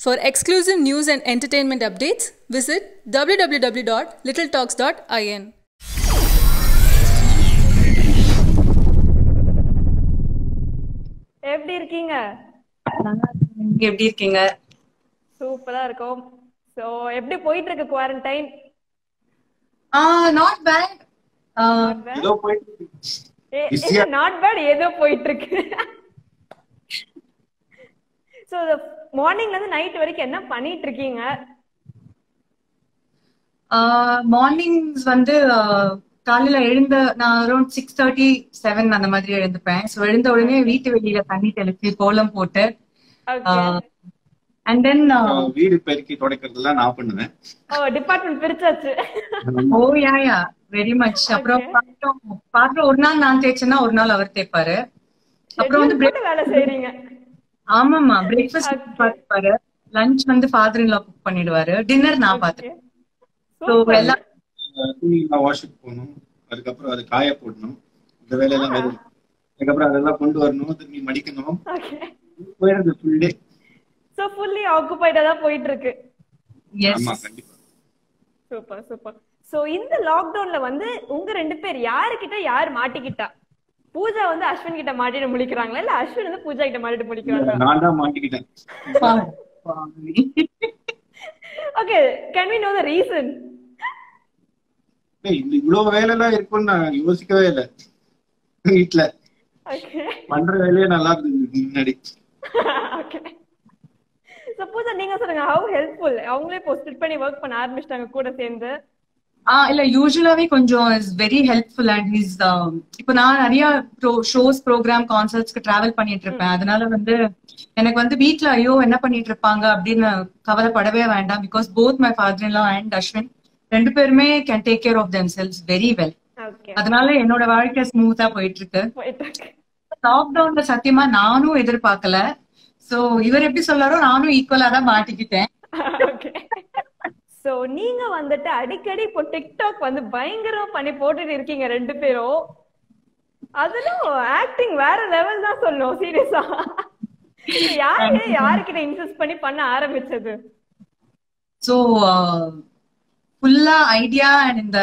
For exclusive news and entertainment updates, visit www.littletalks.in. எப்படி இருக்கீங்க நல்லா இருக்கேன். நீங்க எப்படி இருக்கீங்க சூப்பரா இருக்கும் சோ எப்படி போயிட்டு இருக்கு குவாரண்டைன் ஆ நாட் பேட் ஏதோ போயிட்டு இருக்கு. நாட் பேட் ஏதோ போயிட்டு இருக்கு சோ மார்னிங்ல இருந்து நைட் வரைக்கும் என்ன பண்ணிட்டு இருக்கீங்க மார்னிங்ஸ் வந்து காலையில எழுந்த நான் அரௌண்ட் சிக்ஸ் தேர்ட்டி செவன் அந்த மாதிரி எழுந்துப்பேன். ஸோ எழுந்த உடனே வீட்டு வெளியில தண்ணி தெளிச்சு கோலம் போட்டு அண்ட் தென் வீடு பெருக்கி துடைக்கிறதெல்லாம் நான் பண்ணுவேன். ஓ டிபார்ட்மெண்ட் பிரிச்சாச்சு. ஓ யா யா வெரி மச் அப்புறம். பாத்திரம் பாத்திரம் ஒரு நாள் நான் தேய்ச்சேன்னா ஒரு நாள் அவர் தேய்ப்பாரு. அப்புறம் வந்து வேலை செய்றீங்க. ஆமாமா பிரேக்ஃபாஸ்ட். பாத்துப்பாரு. லஞ்ச் வந்து ஃபாதர் இன் லா குக் பண்ணிடுவாரு. டின்னர் நான் பாத்துப்பேன். Super. எல்லாம் துணியெல்லாம் வாஷுக்கு போகணும் அதுக்கப்புறம் அது காய போடணும். இந்த வேலையெல்லாம் வேணும் அதுக்கப்புறம் அதெல்லாம் கொண்டு வரணும். திரும்பி மடிக்கணும். போயிடுறது ஃபுல் டே So fully occupied-ஆ தான் போயிட்டு இருக்கு எஸ் ஆமா கண்டிப்பா. சூப்பர் சூப்பர் சோ இந்த லாக்டவுன்ல வந்து உங்க ரெண்டு பேர் யாருக்கிட்ட யார் மாட்டிக்கிட்டா? பூஜா வந்து அஸ்வின் கிட்ட மாட்டிட்டு முழிக்கிறாங்களா? இல்ல அஸ்வின் வந்து பூஜா கிட்ட மாட்டிட்டு முழிக்கிறாங்களா? நான் தான் மாட்டிக்கிட்டேன். Okay can we know the reason இந்த இவ்வளவு வேலை எல்லாம் இருக்கும்னு நான் யோசிக்கவே இல்லை. வீட்டுல ஓகே பண்ற வேலையே நல்லா இருந்தது முன்னாடி. ஓகே சோ பூஜா நீங்க சொல்லுங்க ஹவ் ஹெல்ப்ஃபுல் அவங்களே இப்போ ஸ்பிட் பண்ணி ஒர்க் பண்ண ஆரம்பிச்சிட்டாங்க கூட சேர்ந்து. இல்ல யூஸ்வலாவே கொஞ்சம் is very helpful and is இப்போ நான் நிறைய ஷோஸ் ப்ரோக்ராம் கான்சர்ட்ஸ்க்கு டிராவல் பண்ணிட்டு இருப்பேன். அதனால வந்து எனக்கு வந்து வீட்ல ஐயோ என்ன பண்ணிட்டு இருப்பாங்க அப்படின்னு கவலைப்படவே வேண்டாம். Because both my father in and Ashwin ரெண்டு பேருமே can take care of themselves very well அதனால என்னோட வாழ்க்கை ஸ்மூத்தா போயிட்டு இருக்கு லாக்டவுன்ல சத்தியமா நானும் எதிர்பார்க்கல. சோ இவர் எப்படி சொல்லாரோ நானும் ஈக்குவலா தான் மாட்டிக்கிட்டேன். சோ நீங்க வந்துட்டு அடிக்கடி இப்போ டிக்டாக் வந்து பயங்கரமா பண்ணி போட்டுட்டு இருக்கீங்க ரெண்டு பேரும். அதுலும் ஆக்டிங் வேற லெவல் தான் சொல்லும் சீரியஸா யாரு யாருக்கிட்ட இன்சஸ்ட் பண்ணி பண்ண ஆரம்பிச்சது? ஸோ ஃபுல்லா ஐடியா அண்ட் இந்த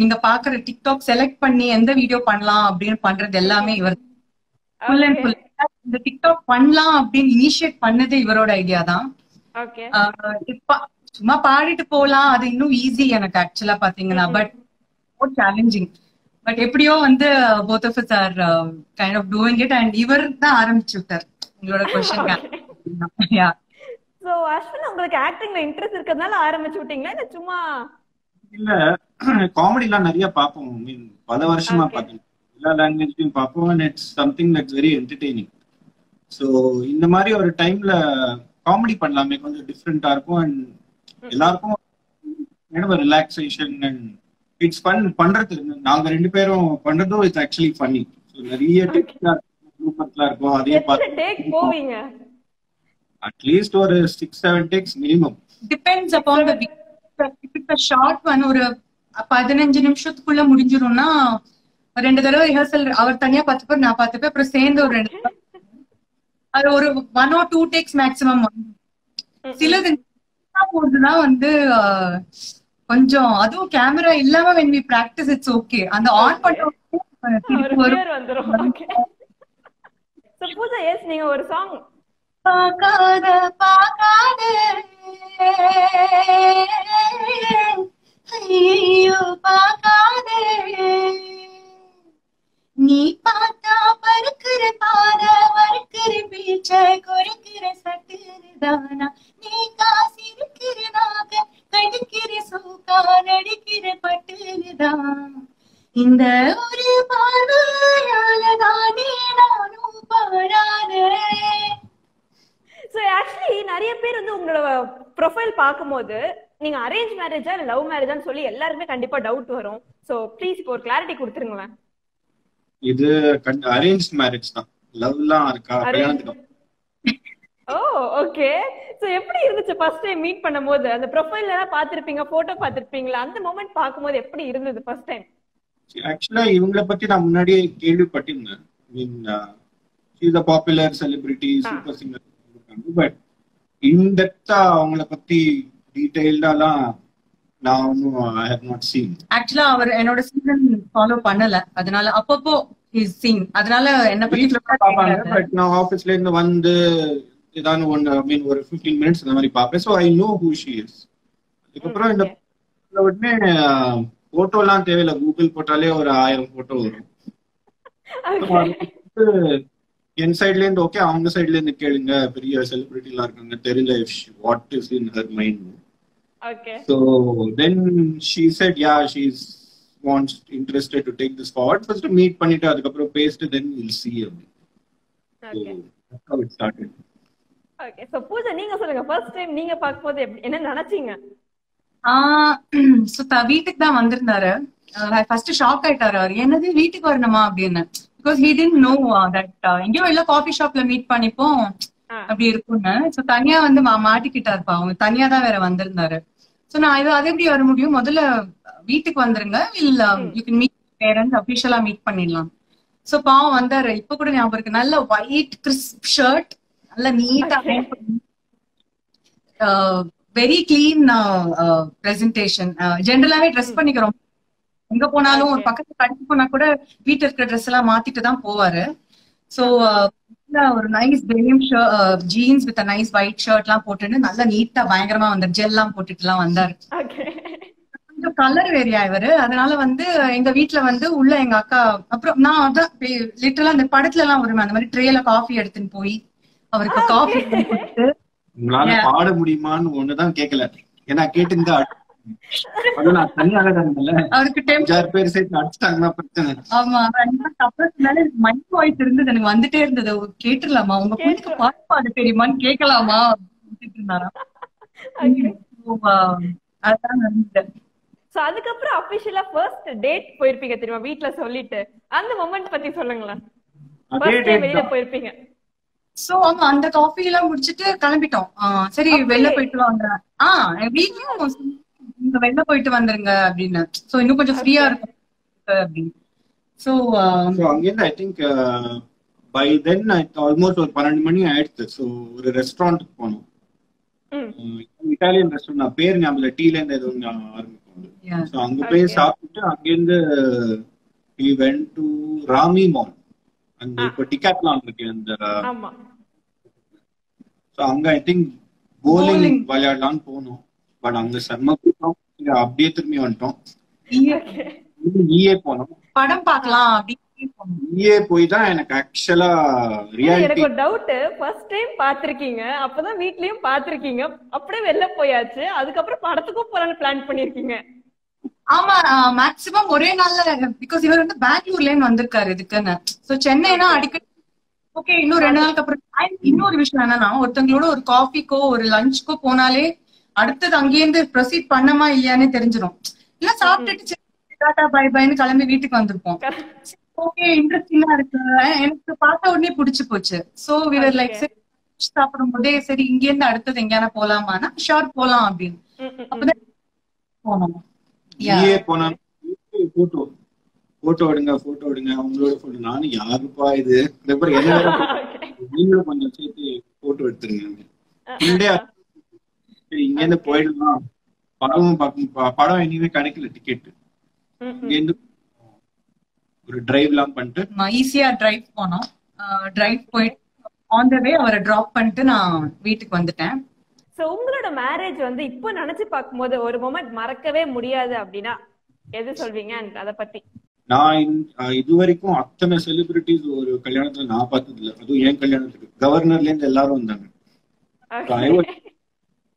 நீங்க பாக்குற டிக்டாக் செலக்ட் பண்ணி எந்த வீடியோ பண்ணலாம் அப்படின்னு பண்றது எல்லாமே இவர். ஃபுல் அண்ட் ஃபுல் இந்த டிக்டாக் பண்ணலாம் அப்படின்னு இனிஷியேட் பண்ணது இவரோட ஐடியா தான். சும்மா பாடிட்டு போலாம். அது இன்னும் ஈஸி எனக்கு ஆக்சுவலா பாத்தீங்கன்னா. பட் மோர் சேலஞ்சிங் பட் எப்படியோ வந்து both of is are kind of doing it and இவர் தான் ஆரம்பிச்சு விட்டார். உங்களோட கொஸ்டின் யா சோ அஸ்வின் உங்களுக்கு ஆக்டிங்ல இன்ட்ரெஸ்ட் இருக்கிறதுனால ஆரம்பிச்சு விட்டீங்களா? இல்ல சும்மா இல்ல. காமெடி எல்லாம் நிறைய பார்ப்போம். மீன் பல வருஷமா. பார்த்தோம் எல்லா லாங்குவேஜ்லயும் பார்ப்போம். And it's something that's very entertaining so இந்த மாதிரி ஒரு டைம்ல காமெடி பண்ணலாமே. கொஞ்சம் டிஃப்ரெண்டா இருக்கும். அண்ட் எல்லாருக்கும் ரிலாக்ஸேஷன் அண்ட் இட்ஸ் ஃபன் பண்றது. நாங்க ரெண்டு பேரும் பண்றதும் இட்ஸ் ஆக்சுவலி ஃபன்னி ஸோ நிறைய டிப்ஸ்லாம் இருக்கும் இருக்கும் அதையும் எத்தனை டேக் பார்த்து போவீங்க? அட்லீஸ்ட் ஒரு six seven days minimum depends upon the இப்ப ஷார்ட் ஒன் ஒரு பதினஞ்சு நிமிஷத்துக்குள்ள முடிஞ்சிரும்னா ரெண்டு தடவை ரிஹர்சல் அவர் தனியா பார்த்துப்பார் நான் பார்த்துப்பேன். அப்புறம் சேர்ந்து ஒரு ரெண்டு. அது ஒரு one or two days maximum சிலது போதுதான் வந்து கொஞ்சம் அதுவும் கேமரா இல்லாம when we practice it's okay அந்த ஆன் பூஜா எஸ் நீங்க ஒரு சாங் பார்க்காத பார்க்காத. ஐயோ பார்க்காத. நீ பார்த்தா பருக்கிற பாத மறுக்கிற பீச்ச குறைக்கிற சட்டுதானா நீ காசு இருக்கிறதாக கடிக்கிற சூக்கா நடிக்கிற பட்டுதான் இந்த ஒரு பார்வையாலதானே நானும் பாடாதேன் சோ ஆக்சுவலி நிறைய பேர் வந்து உங்களோட ப்ரொஃபைல் பார்க்கும்போது நீங்க அரேஞ்ச் மேரேஜா இல்ல லவ் மேரேஜான்னு சொல்லி எல்லாருமே கண்டிப்பா டவுட் வரும். சோ ப்ளீஸ் இப்போ ஒரு கிளாரிட்டி கொடுத்துருங்களேன். இது அரேஞ்ச் மேரேஜ் தான். லவ்லாம் இருக்கா? கல்யாணத்துக்கு. ஓ ஓகே சோ எப்படி இருந்துச்சு ஃபர்ஸ்ட் டைம் மீட் பண்ணும்போது? அந்த ப்ரொஃபைல்ல எல்லாம் பாத்திருப்பீங்க போட்டோ பாத்திருப்பீங்களா அந்த மொமெண்ட் பார்க்கும்போது எப்படி இருந்தது ஃபர்ஸ்ட் டைம் ஆக்சுவலா இவங்கள பத்தி நான் முன்னாடியே கேள்விப்பட்டிருந்தேன். Mean popular celebrity super singer but இன்டெப்தா அவங்கள பத்தி டீடைல்டாலாம் ஆக்சுவலா அவர் என்னோட சீசன் ஃபாலோ பண்ணல. அதனால அப்பப்போ ஹிஸ் சீன் அதனால என்ன பட் நான் ஆபீஸ்ல இருந்து வந்து ஏதாவது ஒன்று ஐ மீன் ஒரு 15 மினிட்ஸ் இந்த மாதிரி பார்ப்பேன். So I know who she is அதுக்கப்புறம் இந்த உடனே போட்டோ எல்லாம் தேவையில்ல. கூகுள் போட்டாலே ஒரு ஆயிரம் போட்டோ வரும். என் சைட்ல இருந்து ஓகே அவங்க சைட்ல இருந்து கேளுங்க. பெரிய செலிபிரிட்டி எல்லாம் இருக்காங்க. தெரியல what is in her mind okay So then she said, yeah, she's wants interested to take this forward. First to meet பண்ணிட்டு அதுக்கப்புறம் பேசிட்டு then we'll see. அப்படி. So okay that's how it started. Okay so Pooja நீங்க சொல்லுங்க first time நீங்க பார்க்கும்போது எப்படி என்ன நினைச்சீங்க ஆஹ் so த- வீட்டுக்கு தான் வந்திருந்தாரு ஃபர்ஸ்ட் ஷாக் ஆயிட்டாரு அவர் என்னது வீட்டுக்கு வரணுமா அப்படின்னு because he tend know that எங்கேயோ இல்ல காஃபி ஷாப்ல மீட் பண்ணிப்போம். அப்படி இருக்கும்னு. சோ தனியா வந்து மா- மாட்டிக்கிட்டாருப்பா. அவங்க தனியா தான் வேற வந்திருந்தாரு. சோ நான் இது அது எப்படி வர முடியும்? முதல்ல வீட்டுக்கு வந்துருங்க. இல்ல யூ கேன் மீட் பேரண்ட்ஸ் அபிஷியலா மீட் பண்ணிடலாம். சோ பாவம் வந்தாரு. இப்ப கூட ஞாபகம் இருக்கு. நல்ல ஒயிட் கிறிஸ்ப் ஷர்ட் நல்ல நீட்டா வெரி கிளீன் பிரசன்டேஷன் ஜென்ரலாவே ட்ரெஸ் பண்ணிக்கிறோம். எங்க போனாலும் ஒரு பக்கத்து கடைக்கு போனா கூட வீட்டுல இருக்கிற ட்ரெஸ் எல்லாம் மாத்திட்டு தான் போவாரு. சோ ஒரு nice பெனியம் jeans with nice white shirt எல்லாம் போட்டுட்டு நல்லா நீட்டா பயங்கரமா வந்தார் ஜெல் எல்லாம் போட்டுட்டு எல்லாம் வந்தாரு. ஓகே கொஞ்சம் கலர் வேரியா இவரு. அதனால வந்து எங்க வீட்ல வந்து உள்ள எங்க அக்கா அப்புறம் நான் அதான் லிட்டரலா அந்த படத்துல எல்லாம் வருவேன் அந்த மாதிரி ட்ரேல காஃபி எடுத்துன்னு போய் அவருக்கு காஃபி. பாட முடியுமான்னு ஒண்ணுதான் கேட்கல ஏன்னா கேட்டிருந்தா அவருக்கு டெம்ப் பேர் ஆமா மைண்ட் வாய்ஸ் இருந்தது. எனக்கு வந்துட்டே இருந்தது. கேட்டுடலாமா? உங்க பொண்ணுக்கு பாட்டு பாட தெரியுமான்னு கேட்கலாமா? இருந்தாராம். அதான். சோ அதுக்கப்புறம் அபிஷியலா ஃபர்ஸ்ட் டேட் போயிருப்பீங்க தெரியுமா? வீட்ல சொல்லிட்டு. அந்த மொமெண்ட் பத்தி சொல்லுங்களேன். வெளியில போயிருப்பீங்க. சோ ஆமா அந்த காஃபி எல்லாம் முடிச்சிட்டு கிளம்பிட்டோம். சரி வெளில போயிட்டு வாங்க. ஆஹ் வீட்லயும் நீங்க வெளில போயிட்டு வந்துருங்க அப்படின்னு. சோ இன்னும் கொஞ்சம் ஃப்ரீயா இருக்கும். அப்படின்னு. சோ அங்கேருந்து I think by then almost ஒரு பன்னெண்டு மணி ஆயிடுச்சு ஸோ ஒரு ரெஸ்டாரண்ட்டுக்கு போனோம். இட்டாலியன் ரெஸ்டாரண்ட் நான் பேர் ஞாபகம் டீல இருந்து எதுவும் Yeah. ஸோ அங்க போய். சாப்பிட்டுட்டு அங்கேருந்து we went to Rami mall அந்த இப்போ டிகாத்லான் இருக்கு. அந்த ஆமா. ஸோ அங்க ஐ திங்க் போலிங். விளையாடலாம்னு போனோம். பட் அங்க செம்ம கூட்டம். அப்படியே திரும்பி வந்துட்டோம். இஏ போனோம். படம் பார்க்கலாம் அப்படின்னு போய் தான் எனக்கு ஆக்சுவலா எனக்கு ஒரு டவுட் ஃபர்ஸ்ட் டைம் பாத்திருக்கீங்க அப்பதான் வீட்லயும் பாத்திருக்கீங்க அப்படியே வெளில போயாச்சு. அதுக்கப்புறம் படத்துக்கும் போலான்னு பிளான் பண்ணிருக்கீங்க ஆமா மேக்சிமம் ஒரே நாள்ல பிகாஸ் இவர் வந்து பெங்களூர்ல இருந்து வந்திருக்காரு இதுக்குன்னு. சோ சென்னைனா அடிக்கடி ஓகே இன்னும் ரெண்டு நாளுக்கு அப்புறம் இன்னொரு விஷயம் என்னன்னா ஒருத்தங்களோட ஒரு காஃபிக்கோ ஒரு லஞ்சுக்கோ போனாலே அடுத்தது அங்கேருந்து ப்ரொசீட் பண்ணமா இல்லையானே தெரிஞ்சிடும் இல்ல சாப்பிட்டுட்டு டாடா பை பைன்னு கிளம்பி வீட்டுக்கு வந்திருப்போம். ஓகே இன்ட்ரெஸ்டிங்கா இருக்கு. எனக்கு பார்த்த உடனே பிடிச்சு போச்சு. சோ விவர் லைக் சாப்பிடும் போதே சரி இங்க இருந்து அடுத்தது எங்கேயான போலாமான்னா ஷார்ட் போலாம் அப்படின்னு. அப்பதான் போனோம். போட்டோ போட்டோ எடுங்க போட்டோ எடுங்க. அவங்களோட போட்டோ நானும் யாருப்பா இது? நீங்களும் கொஞ்சம் சேர்த்து போட்டோ எடுத்துருங்க. இங்க இருந்து போயிடலாம் படமும் படம் இனிமே கிடைக்கல டிக்கெட். இங்க இருந்து ஒரு டிரைவ் எல்லாம் பண்ணிட்டு. ஈஸியா டிரைவ் போனோம். டிரைவ் போயிட்டு ஆன் த வே அவரை டிராப் பண்ணிட்டு நான் வீட்டுக்கு வந்துட்டேன். சோ உங்களோட மேரேஜ் வந்து இப்போ நினைச்சு பார்க்கும்போது ஒரு மொமெண்ட் மறக்கவே முடியாது அப்படின்னா எது சொல்வீங்க அத பத்தி? நான் இந்த- அஹ் இது வரைக்கும் அத்தனை செலிபிரிட்டிஸ் ஒரு கல்யாணத்துல நான் பார்த்தது இல்ல அதுவும் என் கல்யாணத்துக்கு. கவர்னர்ல இருந்து எல்லாரும் வந்தாங்க.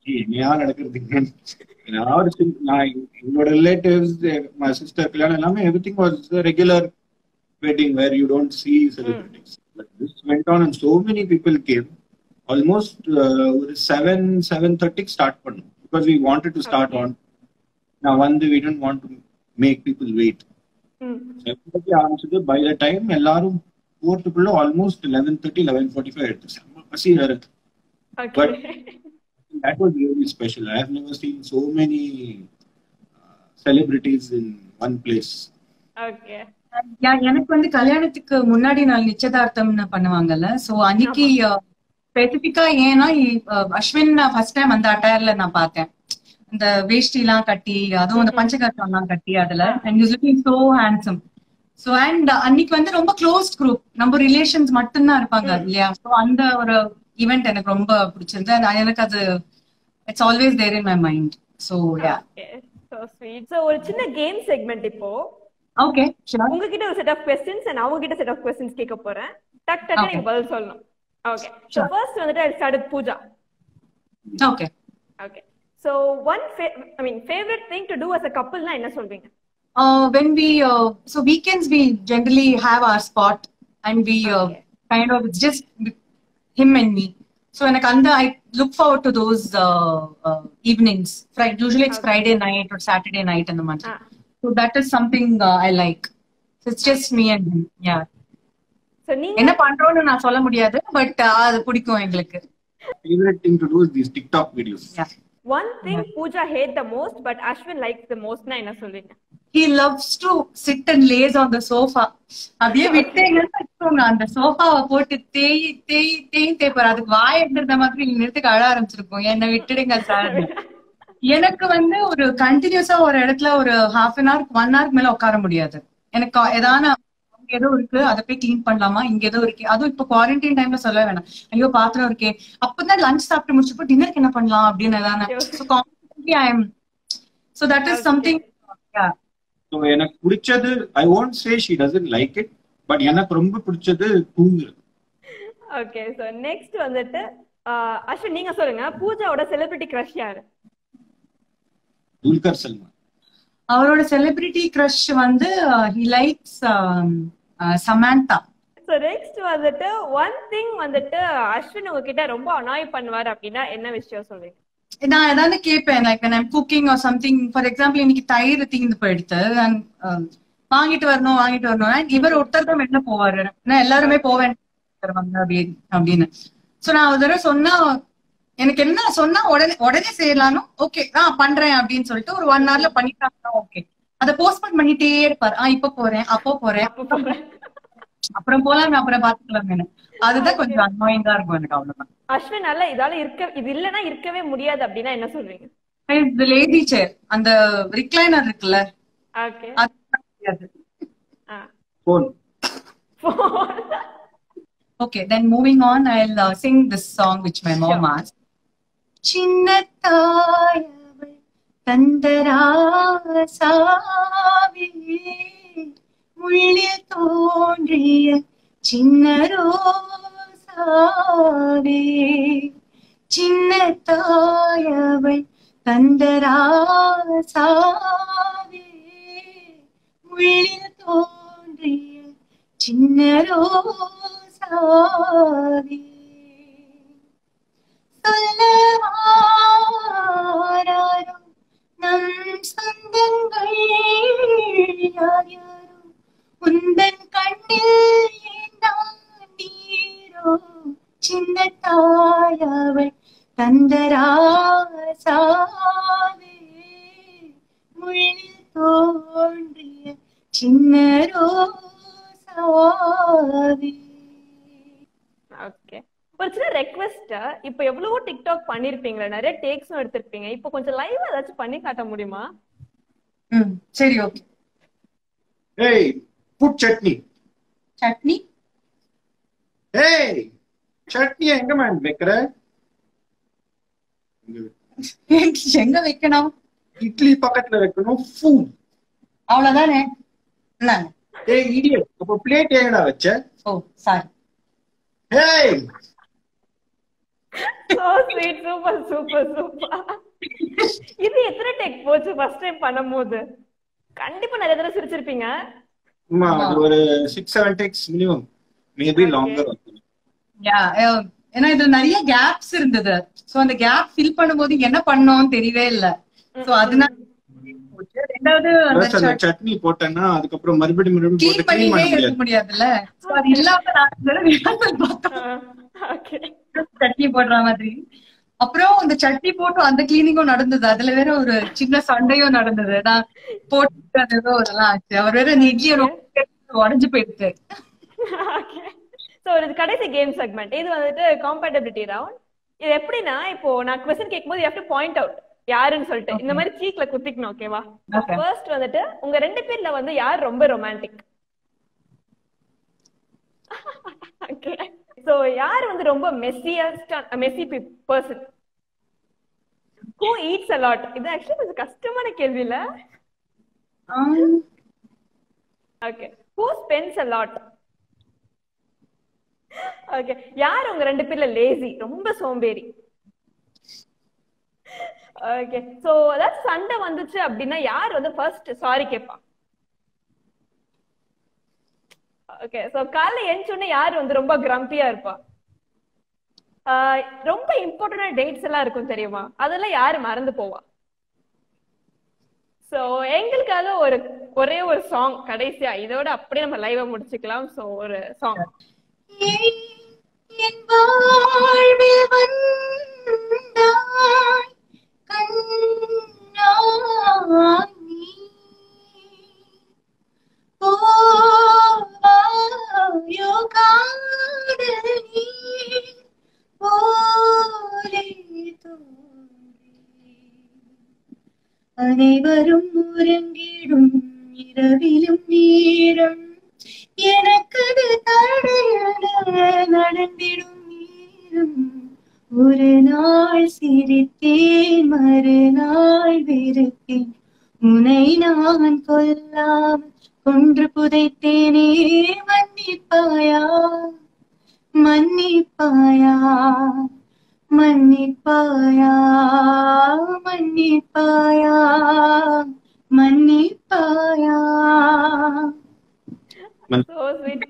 என்னையா நடக்கிறதுக்கு நான் எங்களோட ரிலேட்டிவ்ஸ் சிஸ்டர் கல்யாணம் எல்லாமே everything was regular wedding where you don't see celebrities but this went on and so many people came almost ஒரு செவன் செவன் தேர்ட்டிக்கு ஸ்டார்ட் பண்ணோம். Because we wanted to start on நான் வந்து we don't want to make people wait ம். Seven thirty ஆரம்பிச்சது. By the time எல்லாரும் போறதுக்குள்ள almost eleven thirty eleven forty five எடுத்து செம்ம பசி வேற. That was really special. I have never seen so many uh, celebrities in one place. Okay. எனக்கு வந்து கல்யாணத்துக்கு முன்னாடி நாள் நிச்சயதார்த்தம்னு பண்ணுவாங்கல்ல. சோ அன்னைக்கு ஸ்பெசிபிக்கா ஏன்னா இ- அஹ் அஸ்வின் ஃபர்ஸ்ட் டைம் அந்த அட்டையர்ல நான் பார்த்தேன். இந்த வேஷ்டி எல்லாம் கட்டி அதுவும் அந்த பஞ்சகட்டம் எல்லாம் கட்டி அதுல. And is looking so handsome so and அன்னைக்கு வந்து ரொம்ப க்ளோஸ்ட் குரூப் நம்ம ரிலேஷன்ஸ் மட்டும்தான் இருப்பாங்க இல்லையா? சோ அந்த ஒரு ஈவெண்ட் எனக்கு ரொம்ப பிடிச்சிருந்து And எனக்கு அது it's always there in my mind so yeah so sweet so ஒரு சின்ன கேம் செக்மெண்ட் இப்போ. ஓகே ஷூர் உங்ககிட்ட ஒரு செட் ஆஃப் கொஸ்டின்ஸ் அண்ட் அவங்க கிட்ட செட் ஆஃப் கொஸ்டின்ஸ் கேட்க போறேன். டக் டக்கு நீங்க பதில் சொல்லணும். Okay so Sure. ஃபர்ஸ்ட் வந்துட்டு I start Pooja okay okay so one I mean favourite thing to do as a கப்பல்னா என்ன சொல்வீங்க? Uh, when we uh, so weekends we generally have our spot and we uh, Okay. kind of it's just him and me so எனக்கு அந்த i look forward to those uh, uh, evenings Friday, usually it's Okay. friday night or saturday night in the month Ah. so that is something uh, i like so it's just me and him yeah so நீங்க என்ன பண்றோம்னு நான் சொல்ல முடியாது but அது பிடிக்கும் எங்களுக்கு favorite thing to do is these TikTok videos. One thing Pooja hate the most but Ashwin likes the மோஸ்ட்னா என்ன சொல்வீங்க he loves to sit and laze on the sofa. அப்படியே விட்டீங்கன்னு வச்சுக்கோங்க அந்த சோஃபாவை போட்டு தேய் தேய் தேய் தேய்ப்பாரு அதுக்கு வாய் எடுத்த மாதிரி நிறுத்துக்கு அழ ஆரம்பிச்சிருக்கும் என்னை விட்டுடுங்க சார் எனக்கு வந்து ஒரு கண்டினியூஸா ஒரு இடத்துல ஒரு ஹாஃப் அன் ஹவர் ஒன் ஹவருக்கு மேல உட்கார முடியாது எனக்கு ஏதான அங்க ஏதோ இருக்கு அதை போய் கிளீன் பண்ணலாமா? இங்க ஏதோ இருக்கு. அதுவும் இப்ப குவாரண்டைன் டைம்ல சொல்ல வேணாம். ஐயோ பாத்திரம் இருக்கே. அப்பதான் லஞ்ச் சாப்பிட்டு முடிச்சப்போ டின்னருக்கு என்ன பண்ணலாம் அப்படின்னு ஏதான I am so that is something எனக்கு பிடிச்சது I won't say she doesn't like it but எனக்கு ரொம்ப பிடிச்சது தூங்குறது ஓகே சோ நெக்ஸ்ட் வந்துட்டு அஸ்வின் நீங்க சொல்லுங்க. பூஜாவோட செலிபிரிட்டி கிரஷ் யாரு? துல்கர் சல்மான். அவரோட செலிபிரிட்டி க்ரஷ் வந்து he likes Samantha so next வந்துட்டு ஒன் திங் வந்துட்டு அஸ்வின் உங்ககிட்ட ரொம்ப அனாய் பண்ணுவார் அப்படின்னா என்ன விஷயம் சொல்வீங்க நான் ஏதாவது கேட்பேன் லைக் நான் cooking or something for example இன்னைக்கு தயிர் தீர்ந்து போயிடுத்து. Um, வாங்கிட்டு வரணும் வாங்கிட்டு வரணும். இவர் ஒருத்தர் தான் வெளில போவாரு. நான் எல்லாருமே போவேன் அப்படின்னு அப்படின்னு. சோ நான் ஒரு தடவை சொன்னா எனக்கு என்ன சொன்னா உடனே உடனே செய்யலாம்னு ஓகே நான் பண்றேன் அப்படின்னு சொல்லிட்டு ஒரு ஒன் ஹவர்ல பண்ணிட்டாங்கன்னா ஓகே அதை போஸ்ட்போன் பண்ணிட்டே இருப்பாரு. ஆ இப்ப போறேன் அப்போ போறேன். அப்புறம் போலாம் அப்புறம் பாத்துக்கலாம் அதுதான் கொஞ்சம் அன்வாயிங்கா இருக்கும் எனக்கு அவ்வளவுதான். அஸ்வினால இதால இருக்க இது இல்லனா இருக்கவே முடியாது அப்படின்னா என்ன சொல்வீங்க இந்த லேடி சேர் அந்த ரிக்ளைனர் இருக்குல்ல. ஓகே தான் முடியாது phone Okay, then moving on, I'll uh, sing this song which my mom Sure. asked. சின்னத்தாயவள் தந்தராசாவே முள்ளில் தோன்றிய சின்ன ரோசாவே சின்னத்தாயவள் தந்தராசாவே முள்ளில் தோன்றிய சின்ன ரோசாவே நம் சொந்தங்கள் யார் யாரோ? உந்தன் கண்ணில் நீரோ சின்ன தாயவள் தந்தராசாவே முழில் தோன்றிய சின்ன ரோசாவே ஓகே. ஒரு சின்ன ரெக்வெஸ்ட் இப்ப எவ்வளவோ டிக்டாக் பண்ணிருப்பீங்களா நிறைய டேக்ஸும் எடுத்திருப்பீங்க. இப்போ கொஞ்சம் லைவ் ஏதாச்சும் பண்ணி காட்ட முடியுமா? ம் சரி ஓகே ஏய் புட் சட்னி. சட்னி? ஏய் சட்னி எங்க மேம் வைக்கிற? எங்க வைக்கணும்? இட்லி பக்கத்துல வைக்கணும் ஃபுட் அவ்வளவுதானே. ஏய் இடியட் அப்ப பிளேட் எங்கடா வச்ச? ஓ சாரி ஏய் so sweet super super super இது எத்தனை டேக் போச்சு ஃபர்ஸ்ட் டைம் பண்ணும்போது? கண்டிப்பா நிறைய தடவை சிரிச்சிருப்பீங்க. ஆமா ஒரு six seven takes minimum maybe longer yeah ஏன்னா இதுல நிறைய கேப்ஸ் இருந்தது. சோ அந்த கேப் ஃபில் பண்ணும்போது என்ன பண்ணோம்னு தெரியவே இல்ல. சோ அதனால சட்னி போட்டேன்னா அதுக்கப்புறம் மறுபடியும் மறுபடியும் போட்டு முடியாதுல்ல? சோ அது இல்லாம நான் இந்த சட்னி போடுற மாதிரி. அப்புறம் அந்த சட்னி போட்டு அந்த கிளீனிங்கும் நடந்தது. அதுல வேற ஒரு சின்ன சண்டையும் நடந்தது. நான் போட்டு அதெல்லாம் ஆச்சு. அவர் வேற இட்லியை ரொம்ப உடஞ்சு போயிடுச்சு. சோ இது கடைசி கேம் செக்மெண்ட் இது வந்துட்டு காம்பேட்டபிலிட்டி ரவுண்ட் இது எப்படின்னா இப்போ நான் கொஸ்டின் கேட்கும்போது யூ பாயிண்ட் அவுட் யாருன்னு சொல்லிட்டு. இந்த மாதிரி சீக்ல குத்திக்கணும் ஓகேவா. ஃபர்ஸ்ட் வந்துட்டு உங்க ரெண்டு பேர்ல வந்து யார் ரொம்ப ரொமான்டிக் ஓகே சோ யார் வந்து ரொம்ப messiest messy person who eats a lot இது ஆக்சுவலி கொஞ்சம் கஷ்டமான கேள்வி இல்ல. Okay who spends a lot okay யார் உங்க ரெண்டு பேர்ல லேசி ரொம்ப சோம்பேறி. ஓகே சோ அதாவது சண்டை வந்துச்சு அப்படின்னா யார் வந்து ஃபர்ஸ்ட் சாரி கேட்பா ஓகே சோ காலைல எந்திச்சோடனே யார் வந்து ரொம்ப கிரம்பியா இருப்பா? ஆஹ் ரொம்ப இம்பார்ட்டன்டான டேட்ஸ் எல்லாம் இருக்கும் தெரியுமா? அதெல்லாம் யாரு மறந்து போவா? சோ எங்களுக்காக ஒரு ஒரே ஒரு சாங் கடைசியா இதோட அப்படியே நம்ம லைவ முடிச்சுக்கலாம். சோ ஒரு சாங் வாழ்வில் வந்தாய் கண்ணா நீ? போவாயோ காதலி போலே தோன்றி அனைவரும் உறங்கிடும் இரவிலும் நேரம் எனக்கது தடையட நடந்திடும் நேரம் ஒரு நாள் சிரித்தேன் மறுநாள் வெறுத்தேன் உனை நான் கொல்லாமல் கொன்று புதைத்தேனே மன்னிப்பாயா மன்னிப்பாயா மன்னிப்பாயா மன்னிப்பாயா மன்னிப்பாயா So sweet.